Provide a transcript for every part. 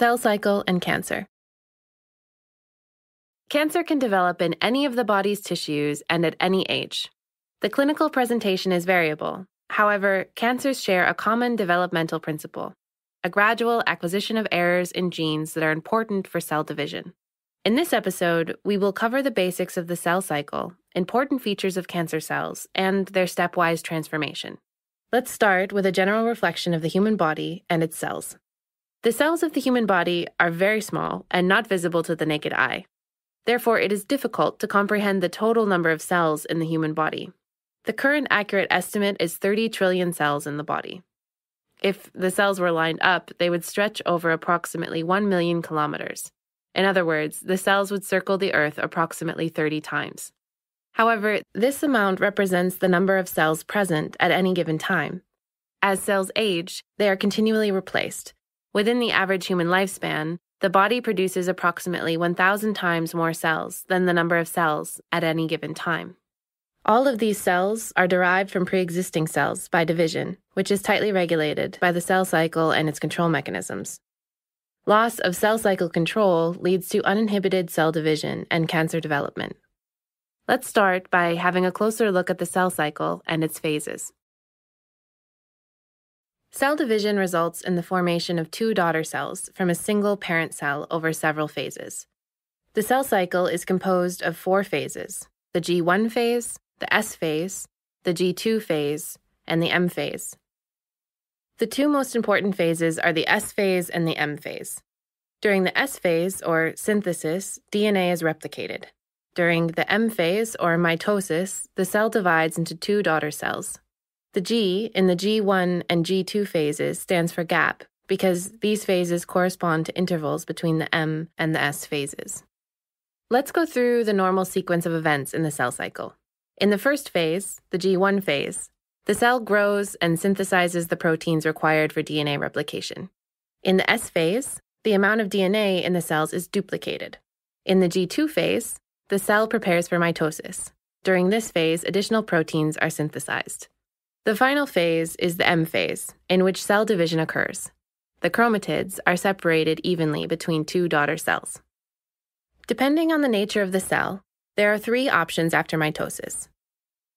Cell cycle and cancer. Cancer can develop in any of the body's tissues and at any age. The clinical presentation is variable. However, cancers share a common developmental principle a gradual acquisition of errors in genes that are important for cell division. In this episode, we will cover the basics of the cell cycle, important features of cancer cells, and their stepwise transformation. Let's start with a general reflection of the human body and its cells. The cells of the human body are very small and not visible to the naked eye. Therefore, it is difficult to comprehend the total number of cells in the human body. The current accurate estimate is 30 trillion cells in the body. If the cells were lined up, they would stretch over approximately 1 million kilometers. In other words, the cells would circle the Earth approximately 30 times. However, this amount represents the number of cells present at any given time. As cells age, they are continually replaced. Within the average human lifespan, the body produces approximately 1,000 times more cells than the number of cells at any given time. All of these cells are derived from pre existing cells by division, which is tightly regulated by the cell cycle and its control mechanisms. Loss of cell cycle control leads to uninhibited cell division and cancer development. Let's start by having a closer look at the cell cycle and its phases. Cell division results in the formation of two daughter cells from a single parent cell over several phases. The cell cycle is composed of four phases the G1 phase, the S phase, the G2 phase, and the M phase. The two most important phases are the S phase and the M phase. During the S phase, or synthesis, DNA is replicated. During the M phase, or mitosis, the cell divides into two daughter cells. The G in the G1 and G2 phases stands for gap because these phases correspond to intervals between the M and the S phases. Let's go through the normal sequence of events in the cell cycle. In the first phase, the G1 phase, the cell grows and synthesizes the proteins required for DNA replication. In the S phase, the amount of DNA in the cells is duplicated. In the G2 phase, the cell prepares for mitosis. During this phase, additional proteins are synthesized. The final phase is the M phase, in which cell division occurs. The chromatids are separated evenly between two daughter cells. Depending on the nature of the cell, there are three options after mitosis.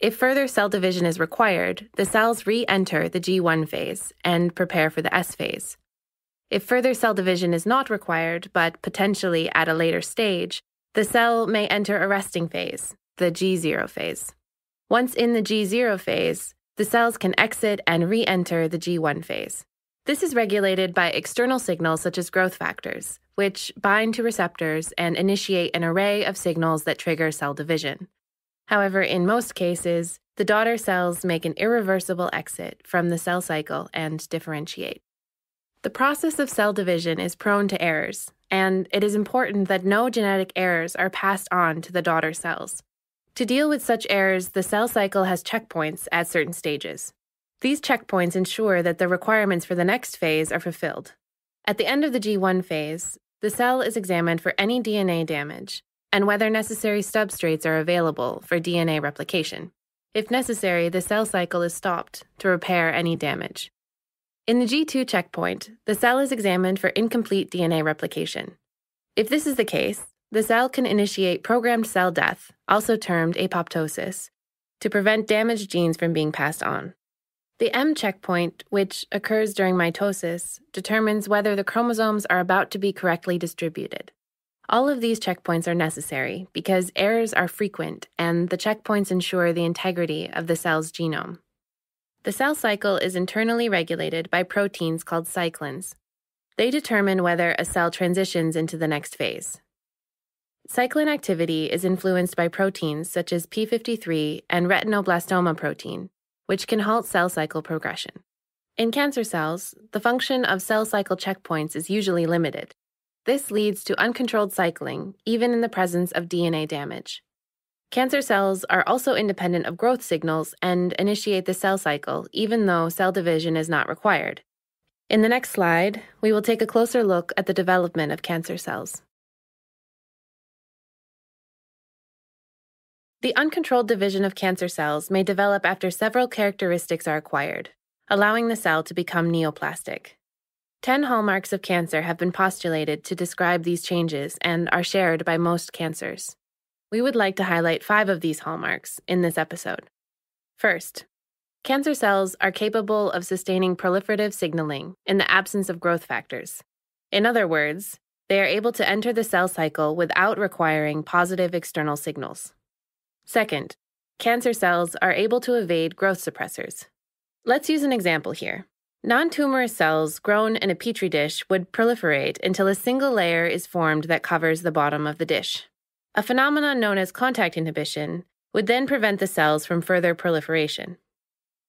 If further cell division is required, the cells re enter the G1 phase and prepare for the S phase. If further cell division is not required, but potentially at a later stage, the cell may enter a resting phase, the G0 phase. Once in the G0 phase, the cells can exit and re enter the G1 phase. This is regulated by external signals such as growth factors, which bind to receptors and initiate an array of signals that trigger cell division. However, in most cases, the daughter cells make an irreversible exit from the cell cycle and differentiate. The process of cell division is prone to errors, and it is important that no genetic errors are passed on to the daughter cells. To deal with such errors, the cell cycle has checkpoints at certain stages. These checkpoints ensure that the requirements for the next phase are fulfilled. At the end of the G1 phase, the cell is examined for any DNA damage, and whether necessary substrates are available for DNA replication. If necessary, the cell cycle is stopped to repair any damage. In the G2 checkpoint, the cell is examined for incomplete DNA replication. If this is the case, the cell can initiate programmed cell death, also termed apoptosis, to prevent damaged genes from being passed on. The M checkpoint, which occurs during mitosis, determines whether the chromosomes are about to be correctly distributed. All of these checkpoints are necessary because errors are frequent and the checkpoints ensure the integrity of the cell's genome. The cell cycle is internally regulated by proteins called cyclins. They determine whether a cell transitions into the next phase. Cyclin activity is influenced by proteins such as p53 and retinoblastoma protein, which can halt cell cycle progression. In cancer cells, the function of cell cycle checkpoints is usually limited, this leads to uncontrolled cycling, even in the presence of DNA damage. Cancer cells are also independent of growth signals and initiate the cell cycle, even though cell division is not required. In the next slide, we will take a closer look at the development of cancer cells. The uncontrolled division of cancer cells may develop after several characteristics are acquired, allowing the cell to become neoplastic. Ten hallmarks of cancer have been postulated to describe these changes and are shared by most cancers. We would like to highlight five of these hallmarks in this episode. First, cancer cells are capable of sustaining proliferative signaling in the absence of growth factors. In other words, they are able to enter the cell cycle without requiring positive external signals. Second, cancer cells are able to evade growth suppressors. Let's use an example here. Non tumorous cells grown in a petri dish would proliferate until a single layer is formed that covers the bottom of the dish. A phenomenon known as contact inhibition would then prevent the cells from further proliferation.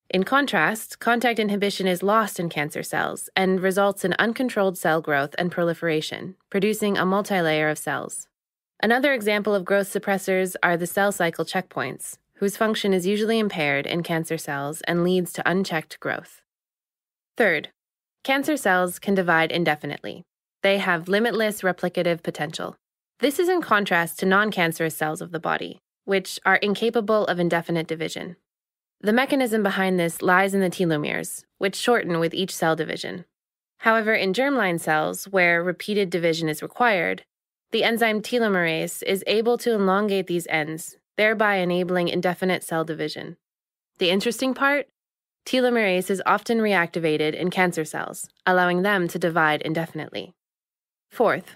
In contrast, contact inhibition is lost in cancer cells and results in uncontrolled cell growth and proliferation, producing a multilayer of cells. Another example of growth suppressors are the cell cycle checkpoints, whose function is usually impaired in cancer cells and leads to unchecked growth. Third, cancer cells can divide indefinitely. They have limitless replicative potential. This is in contrast to non cancerous cells of the body, which are incapable of indefinite division. The mechanism behind this lies in the telomeres, which shorten with each cell division. However, in germline cells, where repeated division is required, the enzyme telomerase is able to elongate these ends, thereby enabling indefinite cell division. The interesting part Telomerase is often reactivated in cancer cells, allowing them to divide indefinitely. Fourth,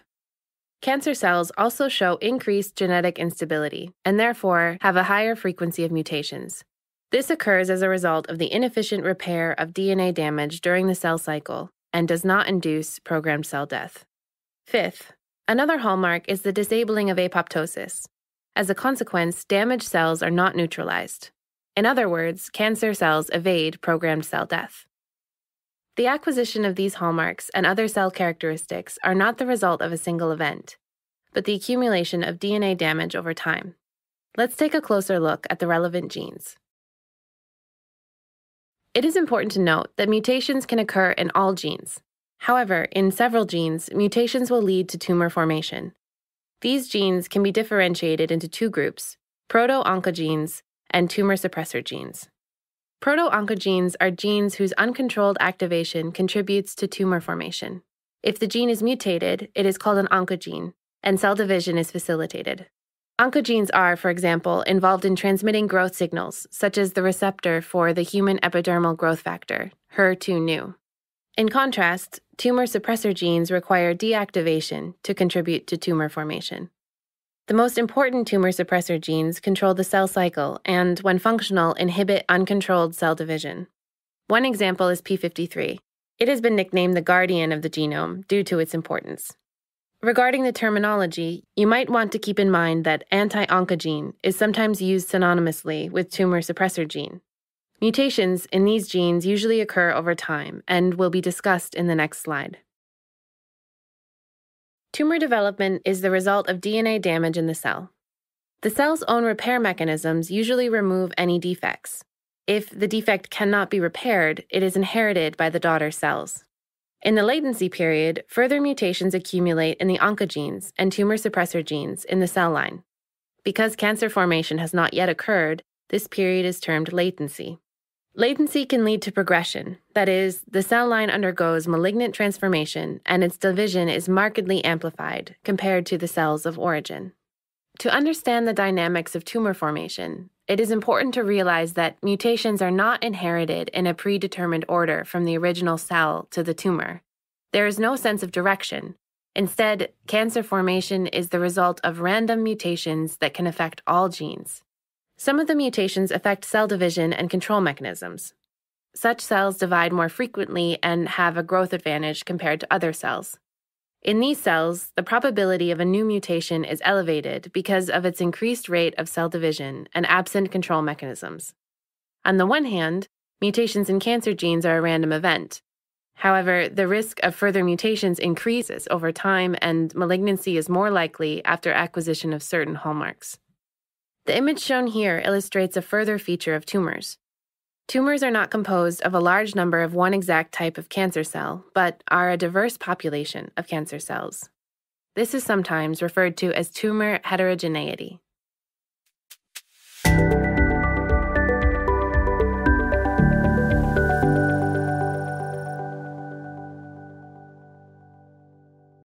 cancer cells also show increased genetic instability and therefore have a higher frequency of mutations. This occurs as a result of the inefficient repair of DNA damage during the cell cycle and does not induce programmed cell death. Fifth, another hallmark is the disabling of apoptosis. As a consequence, damaged cells are not neutralized, in other words, cancer cells evade programmed cell death. The acquisition of these hallmarks and other cell characteristics are not the result of a single event, but the accumulation of DNA damage over time. Let's take a closer look at the relevant genes. It is important to note that mutations can occur in all genes. However, in several genes, mutations will lead to tumor formation. These genes can be differentiated into two groups proto oncogenes and tumor suppressor genes. Proto-oncogenes are genes whose uncontrolled activation contributes to tumor formation. If the gene is mutated, it is called an oncogene, and cell division is facilitated. Oncogenes are, for example, involved in transmitting growth signals, such as the receptor for the human epidermal growth factor, HER2-neu. In contrast, tumor suppressor genes require deactivation to contribute to tumor formation. The most important tumor suppressor genes control the cell cycle and, when functional, inhibit uncontrolled cell division. One example is P53. It has been nicknamed the guardian of the genome due to its importance. Regarding the terminology, you might want to keep in mind that anti oncogene is sometimes used synonymously with tumor suppressor gene. Mutations in these genes usually occur over time and will be discussed in the next slide. Tumor development is the result of DNA damage in the cell. The cell's own repair mechanisms usually remove any defects. If the defect cannot be repaired, it is inherited by the daughter cells. In the latency period, further mutations accumulate in the oncogenes and tumor suppressor genes in the cell line. Because cancer formation has not yet occurred, this period is termed latency. Latency can lead to progression, that is, the cell line undergoes malignant transformation and its division is markedly amplified compared to the cells of origin. To understand the dynamics of tumor formation, it is important to realize that mutations are not inherited in a predetermined order from the original cell to the tumor. There is no sense of direction. Instead, cancer formation is the result of random mutations that can affect all genes. Some of the mutations affect cell division and control mechanisms. Such cells divide more frequently and have a growth advantage compared to other cells. In these cells, the probability of a new mutation is elevated because of its increased rate of cell division and absent control mechanisms. On the one hand, mutations in cancer genes are a random event. However, the risk of further mutations increases over time, and malignancy is more likely after acquisition of certain hallmarks. The image shown here illustrates a further feature of tumors. Tumors are not composed of a large number of one exact type of cancer cell, but are a diverse population of cancer cells. This is sometimes referred to as tumor heterogeneity.